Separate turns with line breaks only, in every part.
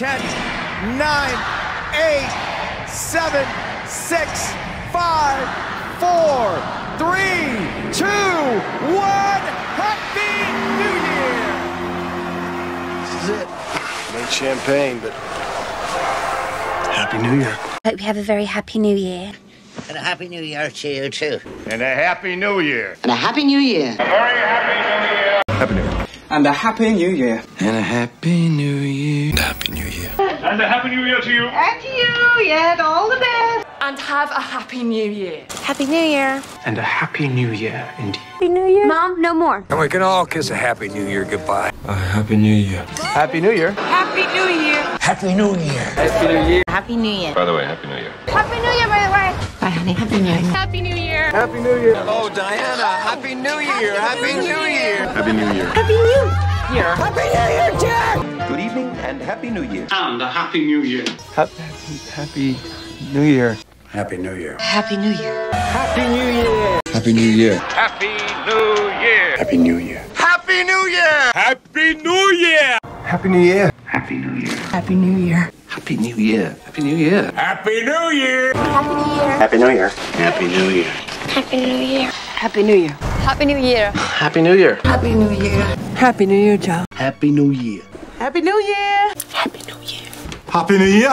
10, 9, 8, 7, 6, 5, 4, 3, 2, 1. Happy New Year!
This is it. Made champagne, but Happy New Year.
Hope you have a very happy new year.
And a happy new year to you too.
And a happy new year.
And a happy new year.
A very happy new year.
Happy New Year.
And a happy new year.
And a Happy New Year. Happy New Year.
And a happy new year to you.
And to you, yeah, all the best.
And have a happy new year.
Happy New Year.
And a happy new year indeed.
Happy New Year. Mom, no more.
And we can all kiss a Happy New Year goodbye. A Happy New Year. Happy New Year.
Happy new year.
Happy new year.
Happy New Year.
By the way, happy new year.
Happy New Year, by the way.
Bye, honey. Happy new year.
Happy new year.
Happy New Year. Oh, Diana. Happy New Year. Happy New Year.
Happy new year.
Happy New
Year. Happy New Year, Jack.
Good evening and Happy New Year.
And a happy new year.
Happy, happy New Year.
Happy New Year.
Happy new year.
Happy New Year. Happy New Year.
Happy new year.
Happy New Year.
Happy new year. Happy new year.
Happy New Year.
Happy New Year.
Happy new year.
Happy New Year. Happy New Year.
Happy new year.
Happy New Year.
Happy New Year. Happy New Year.
Happy New Year.
Happy new year.
Happy New Year.
Happy New Year.
Happy new year.
Happy New Year, Joe.
Happy New Year.
Happy New Year.
Happy new year.
Happy New Year.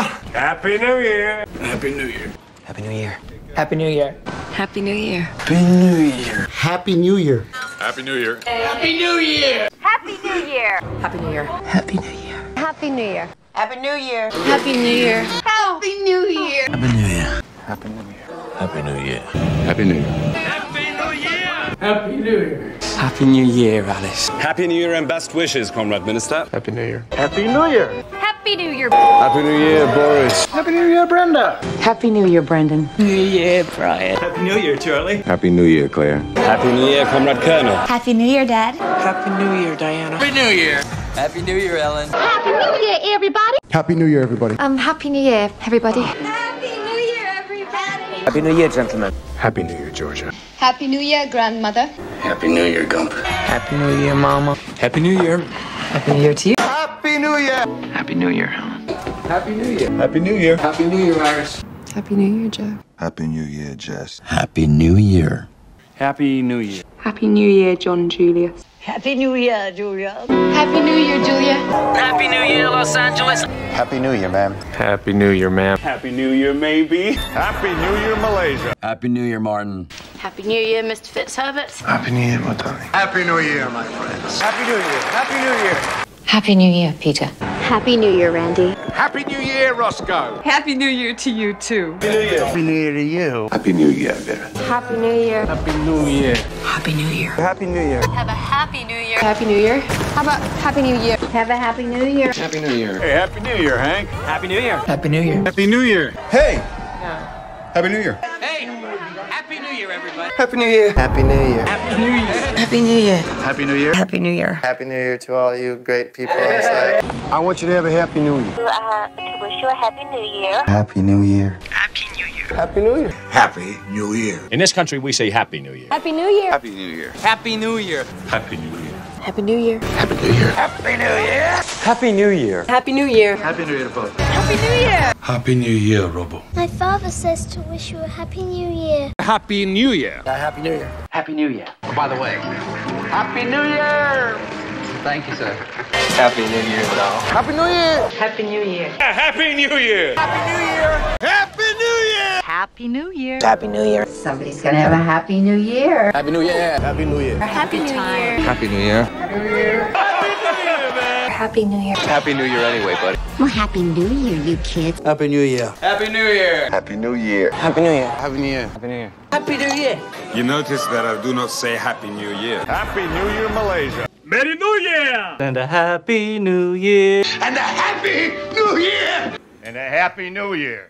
Happy new year.
Happy New Year.
Happy New Year.
Happy New Year.
Happy new year.
Happy New Year.
Happy New Year.
Happy new year.
Happy new year.
Happy New Year.
Happy new year.
Happy New Year.
Happy New Year.
Happy New Year.
Happy new year.
Happy new year.
Happy New Year.
Happy New Year.
Happy New Year. Happy New Year.
Happy new year.
Happy new year.
Happy New Year, Alice.
Happy New Year and best wishes, Comrade Minister.
Happy New Year.
Happy New Year.
Happy New Year.
Happy New Year, Boris.
Happy New Year, Brenda.
Happy new year, Brendan. New Year, Brian.
Happy new year, Charlie.
Happy New Year, Claire.
Happy New Year, Comrade Colonel.
Happy New Year, Dad.
Happy new year, Diana.
Happy new year.
Happy new year, Ellen.
Happy New Year, everybody.
Happy New Year, everybody.
Um, Happy New Year, everybody. Happy new year,
gentlemen.
Happy New Year, Georgia.
Happy new year, grandmother.
Happy New Year, Gump.
Happy new year, Mama.
Happy New Year.
Happy new year to you.
Happy New Year.
Happy New Year, Helen.
Happy new year.
Happy New Year.
Happy new year, Iris.
Happy new year, Joe.
Happy New Year, Jess.
Happy New Year.
Happy New Year.
Happy new year, John Julius.
Happy New Year, Julia.
Happy new year, Julia.
Happy new year, Los Angeles.
Happy New Year, ma'am.
Happy New Year, ma'am.
Happy New Year, maybe.
Happy new year, Malaysia.
Happy New Year, Martin.
Happy New Year, Mr. Fitzherbert.
Happy New Year, my darling.
Happy New Year, my friends. Happy New Year. Happy New Year.
Happy new year, Peter.
Happy New Year, Randy.
Happy new year, Roscoe.
Happy new year to you too.
Happy New Year Happy New Year to you.
Happy New Year, Vera.
Happy New Year.
Happy New Year.
Happy new year.
Happy New Year.
Have a Happy New Year.
Happy new year. How about Happy New Year?
Have a Happy New Year.
Happy New Year.
Hey, happy new year, Hank.
Happy new year.
Happy new year.
Happy new year.
Hey! Happy New Year.
Hey, happy new year, everybody.
Happy New Year.
Happy New Year.
Happy new year.
Happy new year.
Happy New Year.
Happy new year.
Happy New Year to all you great people on site. I want you to have a Happy New Year.
Uh, to wish you a Happy New Year. Happy New Year.
Happy New Year.
Happy New Year.
Happy New Year.
In this country, we say Happy New Year.
Happy New Year.
Happy new year.
Happy new year.
Happy New Year.
Happy New Year.
Happy New Year.
Happy New Year.
Happy new year.
Happy New Year to both.
Happy new year.
Happy New Year, Robo.
My father says to wish you a Happy New Year.
Happy New Year.
Happy New Year.
Happy new year.
By the way, Happy New Year.
Thank you, sir.
Happy New Year, doll.
Happy New Year.
Happy new year.
Happy new year.
Happy New Year.
Happy new year.
Happy New Year.
Happy new year.
Somebody's gonna have a Happy New Year.
Happy New Year. Happy New Year.
Happy New Year.
Happy New Year.
Happy New Year.
Happy New Year anyway, buddy.
Well, Happy New Year, you kids.
Happy New Year.
Happy new year.
Happy New Year.
Happy New Year. Happy New Year. Happy New Year.
Happy new year.
You notice that I do not say Happy New Year.
Happy new year, Malaysia. Merry New Year.
And a happy new year.
And a happy new year. And a happy new year.